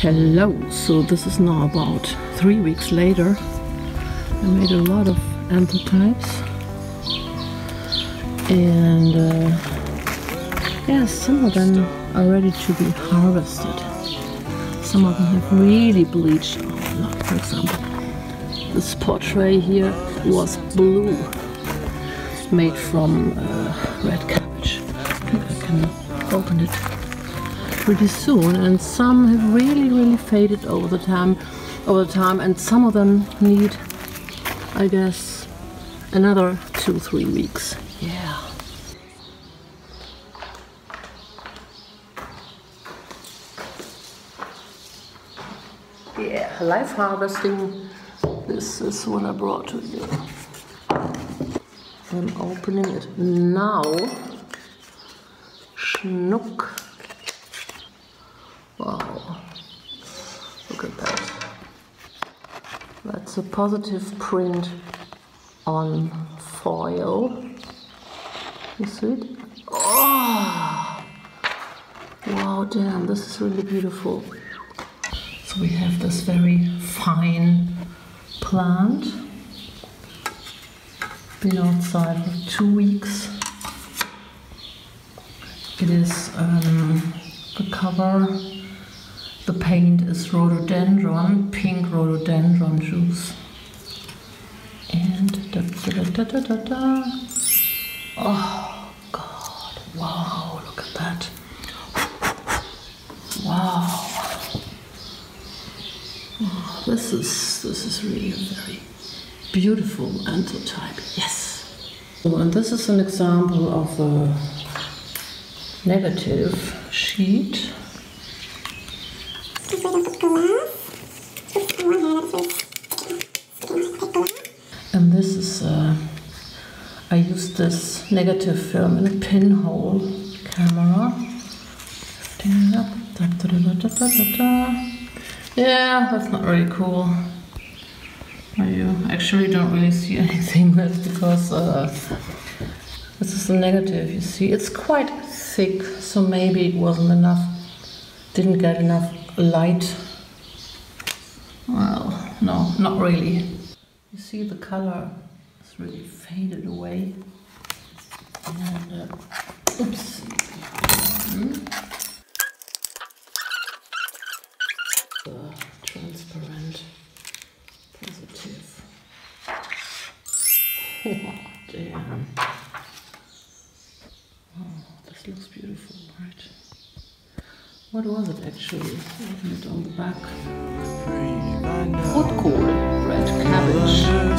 Hello, so this is now about three weeks later. I made a lot of anthotypes and uh, yeah, some of them are ready to be harvested. Some of them have really bleached. For example, this portrait here was blue, made from uh, red cabbage. I think I can open it pretty soon and some have really really faded over the time over the time and some of them need I guess another two three weeks. Yeah. Yeah live harvesting. This is what I brought to you. I'm opening it now. Schnuck Wow. Look at that. That's a positive print on foil. You see it? Oh! Wow, damn, this is really beautiful. So we have this very fine plant. Been outside for two weeks. It is um, the cover the paint is rhododendron, pink rhododendron juice. And da da da da da. Oh God! Wow! Look at that! Wow! Oh, this is this is really a very beautiful anthotype. Yes. And this is an example of a negative sheet and this is, uh, I used this negative film in a pinhole camera. Yeah, that's not really cool. You actually don't really see anything with because uh, this is a negative, you see. It's quite thick, so maybe it wasn't enough, didn't get enough light. Well, no, not really. You see the color is really faded away. And, uh, oops. Hmm? Transparent positive. Oh, damn. Oh, this looks beautiful, right? What was it actually? Open it on the back. Rotkohl, red cabbage.